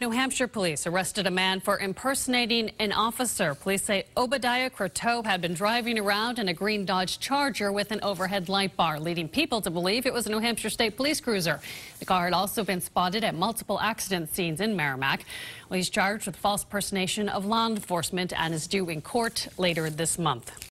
New Hampshire police arrested a man for impersonating an officer. Police say Obadiah Croteau had been driving around in a green Dodge Charger with an overhead light bar, leading people to believe it was a New Hampshire State Police cruiser. The car had also been spotted at multiple accident scenes in Merrimack. Well, he's charged with false impersonation of law enforcement and is due in court later this month.